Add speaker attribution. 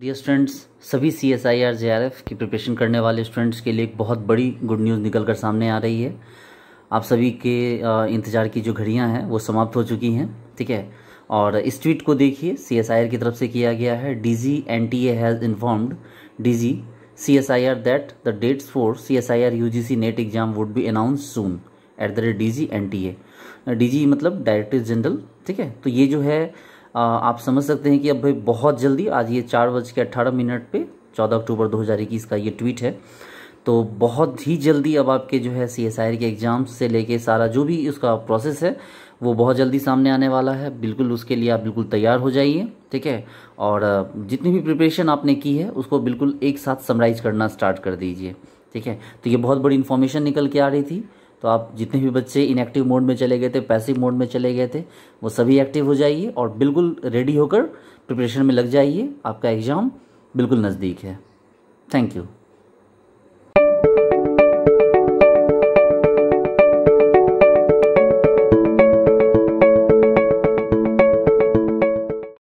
Speaker 1: Dear students सभी C S I R J R F की preparation करने वाले स्टूडेंट्स के लिए एक बहुत बड़ी गुड न्यूज़ निकल कर सामने आ रही है। आप सभी के इंतज़ार की जो घड़ियाँ हैं, वो समाप्त हो चुकी हैं, ठीक है? और इस ट्वीट को देखिए सी एस आई आर की तरफ़ से किया गया है। D G N T A has informed D G C S I R that the dates for C S I R U G C NET exam would be announce soon at the rate D G N T A D G मतलब director general ठीक है? तो ये जो है आप समझ सकते हैं कि अब भाई बहुत जल्दी आज ये चार बज के अट्ठारह मिनट पे चौदह अक्टूबर 2021 का ये ट्वीट है। तो बहुत ही जल्दी अब आपके जो है सी एस आई के एग्ज़ाम्स से लेके सारा जो भी उसका प्रोसेस है, वो बहुत जल्दी सामने आने वाला है। बिल्कुल उसके लिए आप बिल्कुल तैयार हो जाइए, ठीक है? और जितनी भी प्रिपरेशन आपने की है, उसको बिल्कुल एक साथ समराइज करना स्टार्ट कर दीजिए, ठीक है? तो ये बहुत बड़ी इन्फॉर्मेशन निकल के आ रही थी। तो आप जितने भी बच्चे इनएक्टिव मोड में चले गए थे पैसिव मोड में चले गए थे, वो सभी एक्टिव हो जाइए और बिल्कुल रेडी होकर प्रिपरेशन में लग जाइए। आपका एग्ज़ाम बिल्कुल नज़दीक है। Thank you